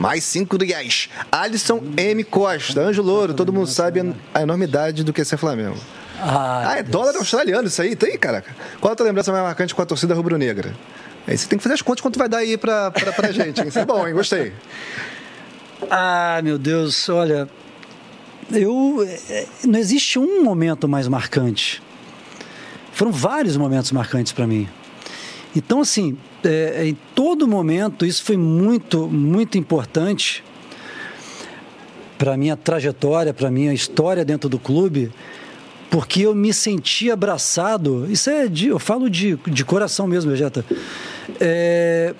Mais cinco reais. Alisson M. Costa, Anjo Louro, todo mundo sabe a enormidade do que é ser Flamengo. Ah, é dólar australiano isso aí? Tem, caraca. Qual a tua lembrança mais marcante com a torcida rubro-negra? Aí você tem que fazer as contas quanto vai dar aí pra, pra, pra gente. Hein? Isso é bom, hein? Gostei. Ah, meu Deus, olha. Eu. Não existe um momento mais marcante. Foram vários momentos marcantes para mim. Então, assim, é, em todo momento, isso foi muito, muito importante para minha trajetória, para minha história dentro do clube, porque eu me senti abraçado. Isso é, de, eu falo de, de coração mesmo, Vegeta. É,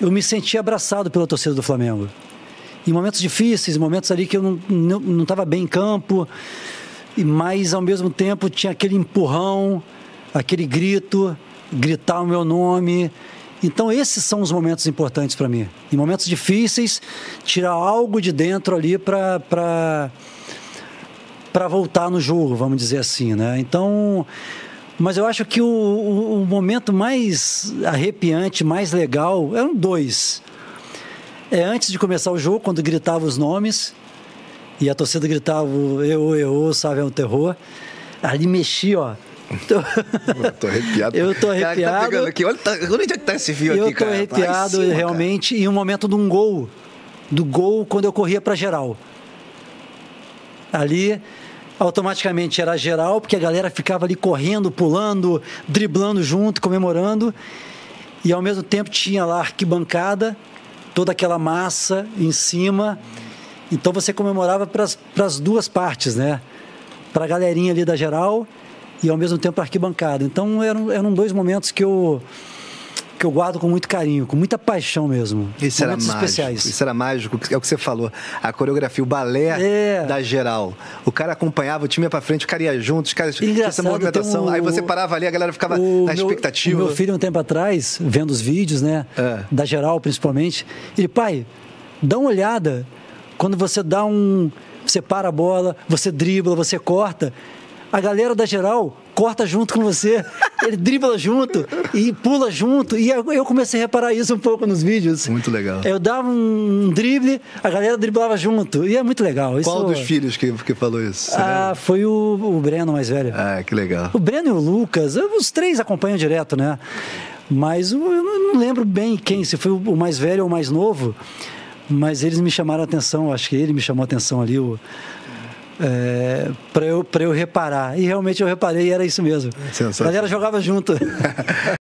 eu me senti abraçado pela torcida do Flamengo. Em momentos difíceis, momentos ali que eu não estava bem em campo, mas ao mesmo tempo tinha aquele empurrão, aquele grito, gritar o meu nome. Então, esses são os momentos importantes para mim. Em momentos difíceis, tirar algo de dentro ali para voltar no jogo, vamos dizer assim, né? Então, mas eu acho que o, o, o momento mais arrepiante, mais legal, eram dois. É antes de começar o jogo, quando gritava os nomes, e a torcida gritava eu, eu, sabe, é um terror. Ali mexia, ó. Tô... tô arrepiado. Eu tô arrepiado. Cara, tá aqui. Olha, tá, onde é que tá esse fio eu aqui, cara? Eu tô arrepiado, realmente, cara. em um momento de um gol. Do gol, quando eu corria para geral. Ali, automaticamente era geral, porque a galera ficava ali correndo, pulando, driblando junto, comemorando. E ao mesmo tempo tinha lá a arquibancada, toda aquela massa em cima. Então você comemorava para as duas partes, né? Para a galerinha ali da geral e ao mesmo tempo arquibancada. Então eram, eram dois momentos que eu que eu guardo com muito carinho, com muita paixão mesmo. Isso era mágico. Especiais. Isso era mágico, é o que você falou. A coreografia, o balé é. da geral. O cara acompanhava, o time ia pra frente, o cara ia junto, os caras tinham essa movimentação. Um, aí você parava ali, a galera ficava na meu, expectativa. O meu filho, um tempo atrás, vendo os vídeos, né? É. Da geral, principalmente, ele, pai, dá uma olhada. Quando você dá um. Você para a bola, você dribla, você corta a galera da geral corta junto com você, ele dribla junto e pula junto. E eu comecei a reparar isso um pouco nos vídeos. Muito legal. Eu dava um drible, a galera driblava junto. E é muito legal. Isso... Qual dos filhos que, que falou isso? Você ah, lembra? foi o, o Breno mais velho. Ah, que legal. O Breno e o Lucas, os três acompanham direto, né? Mas eu não lembro bem quem, se foi o mais velho ou o mais novo. Mas eles me chamaram a atenção, acho que ele me chamou a atenção ali, o, é, para eu, eu reparar. E realmente eu reparei e era isso mesmo. A galera jogava junto.